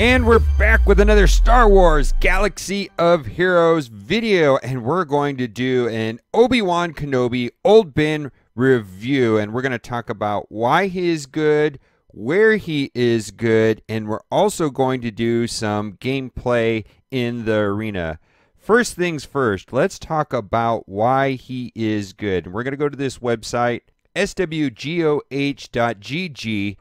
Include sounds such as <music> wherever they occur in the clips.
And we're back with another Star Wars Galaxy of Heroes video, and we're going to do an Obi Wan Kenobi Old Ben review, and we're going to talk about why he is good, where he is good, and we're also going to do some gameplay in the arena. First things first, let's talk about why he is good. And we're going to go to this website, swgoh.gg,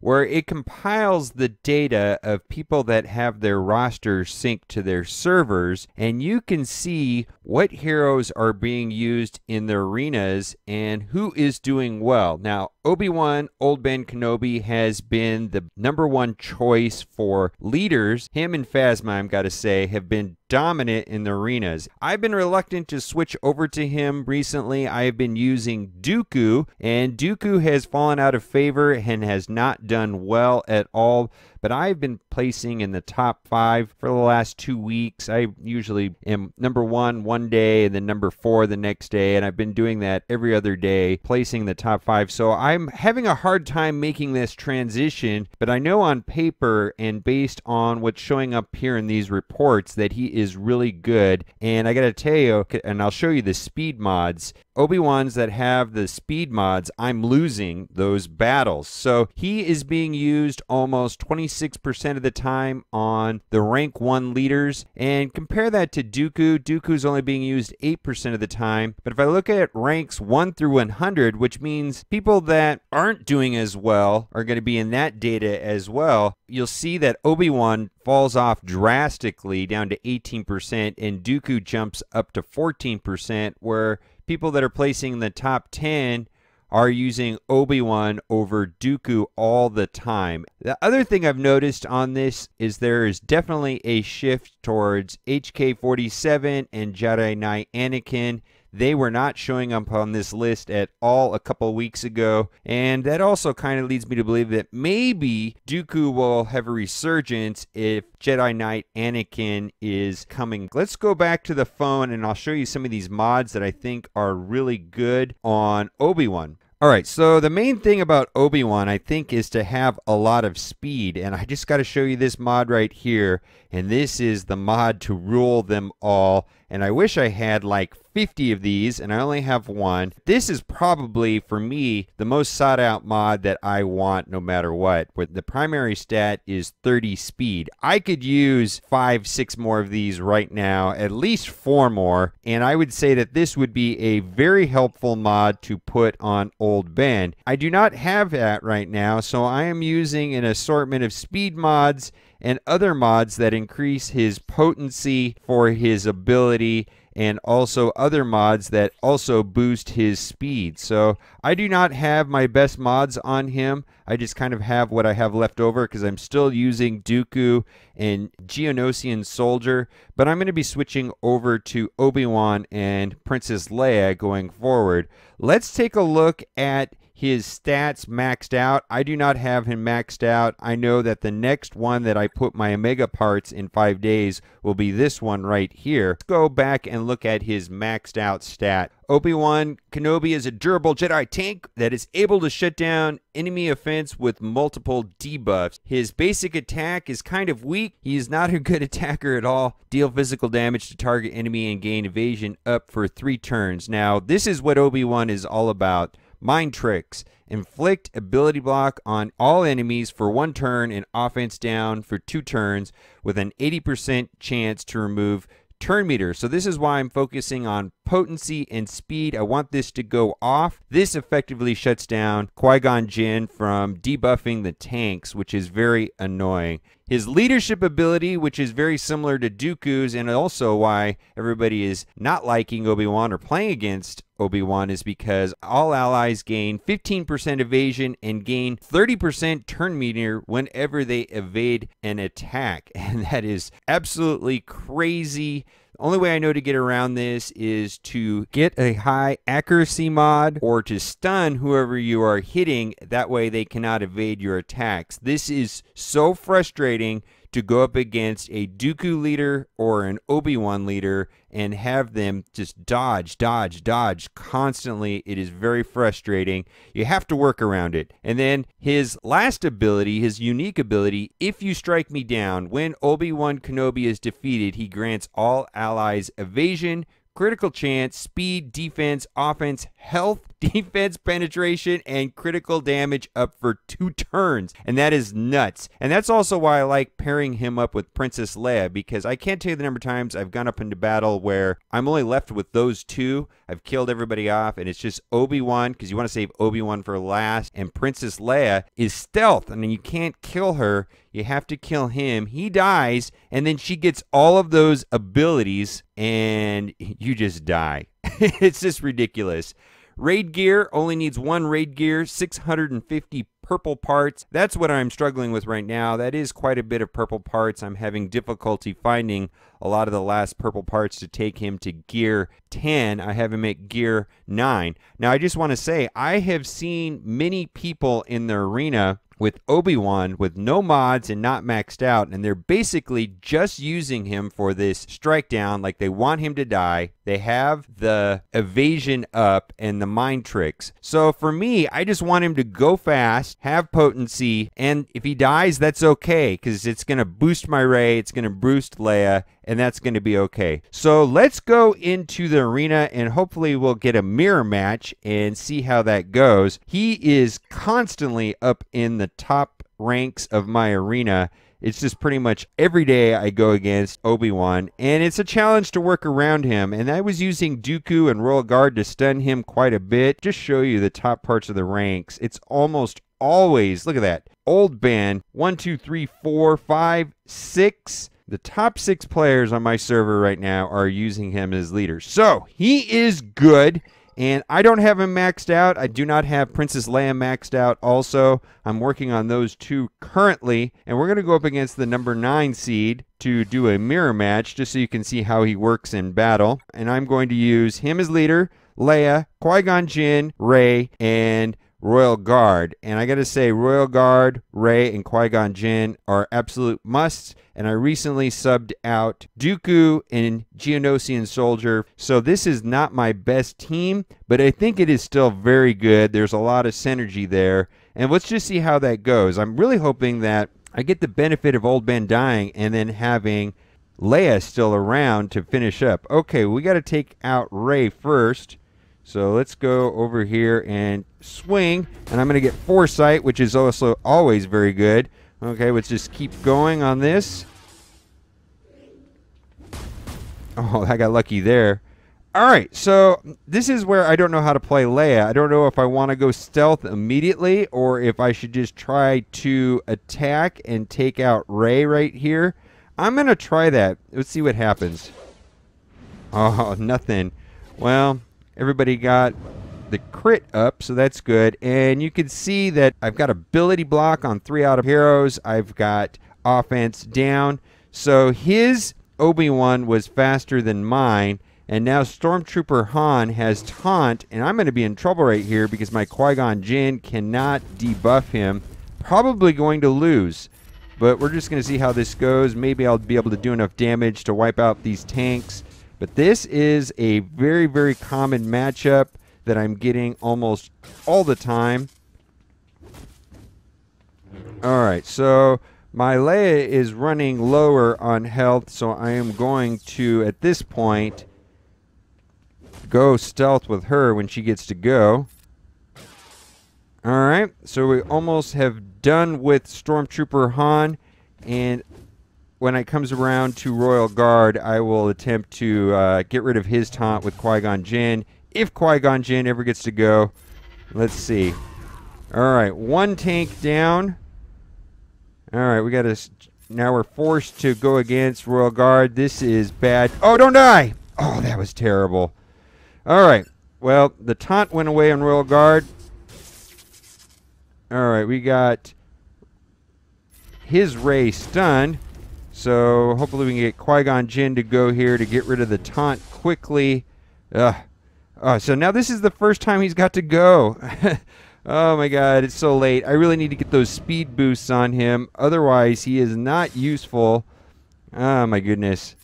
where it compiles the data of people that have their rosters synced to their servers, and you can see what heroes are being used in the arenas and who is doing well. Now, Obi Wan Old Ben Kenobi has been the number one choice for leaders. Him and Phasma, I've got to say, have been dominant in the arenas. I've been reluctant to switch over to him recently. I have been using Dooku, and Dooku has fallen out of favor and has not done well at all but I've been placing in the top five for the last two weeks. I usually am number one one day and then number four the next day, and I've been doing that every other day, placing the top five. So I'm having a hard time making this transition, but I know on paper and based on what's showing up here in these reports that he is really good. And I got to tell you, and I'll show you the speed mods. Obi-Wans that have the speed mods, I'm losing those battles. So he is being used almost 26% of the time on the rank 1 leaders. And compare that to Dooku. Dooku's only being used 8% of the time. But if I look at ranks 1 through 100, which means people that aren't doing as well are going to be in that data as well, you'll see that Obi-Wan falls off drastically down to 18% and Dooku jumps up to 14% where people that are placing in the top 10 are using Obi-Wan over Dooku all the time. The other thing I've noticed on this is there is definitely a shift towards HK-47 and Jedi Knight Anakin they were not showing up on this list at all a couple weeks ago, and that also kind of leads me to believe that maybe Dooku will have a resurgence if Jedi Knight Anakin is coming. Let's go back to the phone and I'll show you some of these mods that I think are really good on Obi-Wan. All right, so the main thing about Obi-Wan, I think, is to have a lot of speed. And I just got to show you this mod right here. And this is the mod to rule them all. And I wish I had like 50 of these, and I only have one. This is probably, for me, the most sought out mod that I want no matter what. But the primary stat is 30 speed. I could use five, six more of these right now, at least four more. And I would say that this would be a very helpful mod to put on Old Ben. I do not have that right now, so I am using an assortment of speed mods and other mods that increase his potency for his ability and also other mods that also boost his speed. So I do not have my best mods on him. I just kind of have what I have left over because I'm still using Dooku and Geonosian Soldier, but I'm going to be switching over to Obi-Wan and Princess Leia going forward. Let's take a look at his stats maxed out. I do not have him maxed out. I know that the next one that I put my Omega parts in five days will be this one right here. Let's go back and look at his maxed out stat. Obi-Wan Kenobi is a durable Jedi tank that is able to shut down enemy offense with multiple debuffs. His basic attack is kind of weak. He is not a good <laughs> attacker at all. Deal physical damage to target enemy and gain evasion up for three turns. Now, this is what Obi-Wan is all about. Mind Tricks. Inflict ability block on all enemies for one turn and offense down for two turns with an 80% chance to remove turn meter. So this is why I'm focusing on potency and speed. I want this to go off. This effectively shuts down Qui-Gon Jinn from debuffing the tanks, which is very annoying. His leadership ability, which is very similar to Dooku's, and also why everybody is not liking Obi-Wan or playing against Obi-Wan is because all allies gain 15% evasion and gain 30% turn meter whenever they evade an attack. <laughs> And that is absolutely crazy. Only way I know to get around this is to get a high accuracy mod or to stun whoever you are hitting. That way they cannot evade your attacks. This is so frustrating to go up against a Dooku leader or an Obi-Wan leader and have them just dodge, dodge, dodge constantly. It is very frustrating. You have to work around it. And then his last ability, his unique ability, if you strike me down, when Obi-Wan Kenobi is defeated, he grants all allies evasion, critical chance, speed, defense, offense, health, <laughs> defense penetration, and critical damage up for two turns. And that is nuts. And that's also why I like pairing him up with Princess Leia because I can't tell you the number of times I've gone up into battle where I'm only left with those two. I've killed everybody off, and it's just Obi Wan because you want to save Obi Wan for last. And Princess Leia is stealth. I mean, you can't kill her. You have to kill him. He dies, and then she gets all of those abilities, and you just die. <laughs> it's just ridiculous. Raid gear only needs one raid gear, 650 purple parts. That's what I'm struggling with right now. That is quite a bit of purple parts. I'm having difficulty finding a lot of the last purple parts to take him to gear 10. I have him at gear 9. Now, I just want to say, I have seen many people in the arena with Obi-Wan with no mods and not maxed out and they're basically just using him for this strike down like they want him to die. They have the evasion up and the mind tricks. So for me, I just want him to go fast, have potency, and if he dies, that's okay because it's going to boost my Rey, it's going to boost Leia, and that's going to be okay. So let's go into the arena and hopefully we'll get a mirror match and see how that goes. He is constantly up in the top ranks of my arena. It's just pretty much every day I go against Obi-Wan, and it's a challenge to work around him. And I was using Dooku and Royal Guard to stun him quite a bit. Just show you the top parts of the ranks. It's almost always, look at that, Old Ben, one, two, three, four, five, six, the top six players on my server right now are using him as leader. So he is good. And I don't have him maxed out. I do not have Princess Leia maxed out also. I'm working on those two currently. And we're going to go up against the number 9 seed to do a mirror match just so you can see how he works in battle. And I'm going to use him as leader, Leia, Qui-Gon Jinn, Rey, and Royal Guard. And I got to say, Royal Guard, Rey, and Qui Gon Jinn are absolute musts. And I recently subbed out Dooku and Geonosian Soldier. So this is not my best team, but I think it is still very good. There's a lot of synergy there. And let's just see how that goes. I'm really hoping that I get the benefit of Old Ben dying and then having Leia still around to finish up. Okay, we got to take out Rey first. So let's go over here and swing. And I'm going to get foresight, which is also always very good. Okay, let's just keep going on this. Oh, <laughs> I got lucky there. All right, so this is where I don't know how to play Leia. I don't know if I want to go stealth immediately or if I should just try to attack and take out Rey right here. I'm going to try that. Let's see what happens. Oh, <laughs> nothing. Well, Everybody got the crit up, so that's good. And you can see that I've got ability block on three out of heroes. I've got offense down. So his Obi-Wan was faster than mine. And now Stormtrooper Han has taunt, and I'm going to be in trouble right here because my Qui-Gon Jinn cannot debuff him. Probably going to lose. But we're just going to see how this goes. Maybe I'll be able to do enough damage to wipe out these tanks. But this is a very, very common matchup that I'm getting almost all the time. All right, so my Leia is running lower on health, so I am going to, at this point, go stealth with her when she gets to go. All right, so we almost have done with Stormtrooper Han, and when it comes around to Royal Guard, I will attempt to uh, get rid of his taunt with Qui-Gon Jinn. If Qui-Gon Jinn ever gets to go, let's see. All right, one tank down. All right, we got to. Now we're forced to go against Royal Guard. This is bad. Oh, don't die! Oh, that was terrible. All right. Well, the taunt went away on Royal Guard. All right, we got his Rey stunned. So hopefully we can get Qui-Gon Jinn to go here to get rid of the taunt quickly. Ugh. Uh, so now this is the first time he's got to go. <laughs> Oh my god, it's so late. I really need to get those speed boosts on him. Otherwise, he is not useful. Oh my goodness.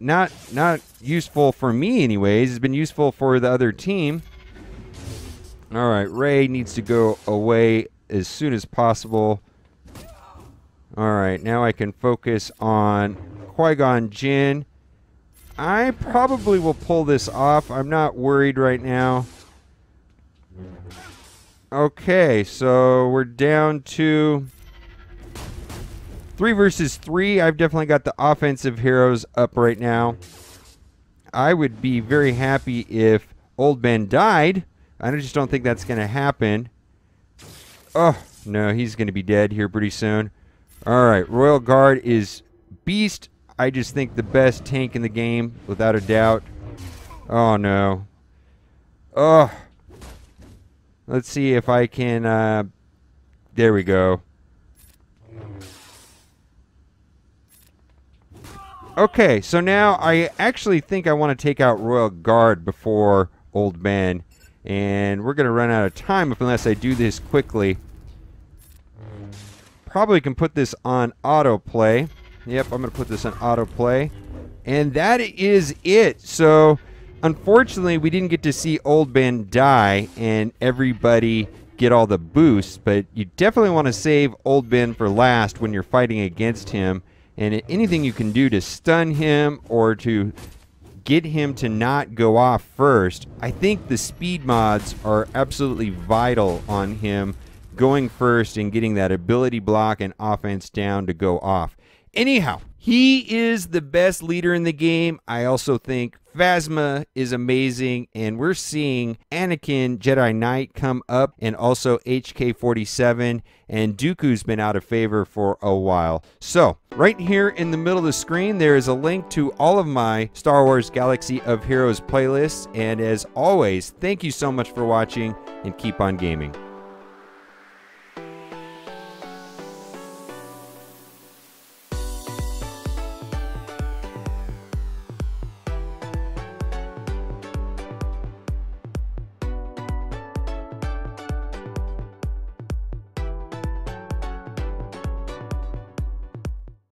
Not not useful for me anyways. It's been useful for the other team. All right, Rey needs to go away as soon as possible. All right, now I can focus on Qui-Gon Jinn. I probably will pull this off. I'm not worried right now. Okay, so we're down to three versus three. I've definitely got the offensive heroes up right now. I would be very happy if Old Ben died. I just don't think that's going to happen. Oh, no, he's going to be dead here pretty soon. All right, Royal Guard is beast. I just think the best tank in the game, without a doubt. Oh, no. Oh, Let's see if I can, uh, there we go. Okay, so now I actually think I want to take out Royal Guard before Old Man. And we're going to run out of time unless I do this quickly. Probably can put this on autoplay. Yep, I'm going to put this on autoplay. And that is it. So Unfortunately, we didn't get to see Old Ben die and everybody get all the boosts, but you definitely want to save Old Ben for last when you're fighting against him. And anything you can do to stun him or to get him to not go off first, I think the speed mods are absolutely vital on him going first and getting that ability block and offense down to go off. Anyhow, he is the best leader in the game. I also think Phasma is amazing, and we're seeing Anakin Jedi Knight come up, and also HK 47, and Dooku's been out of favor for a while. So, right here in the middle of the screen, there is a link to all of my Star Wars Galaxy of Heroes playlists, and as always, thank you so much for watching, and keep on gaming.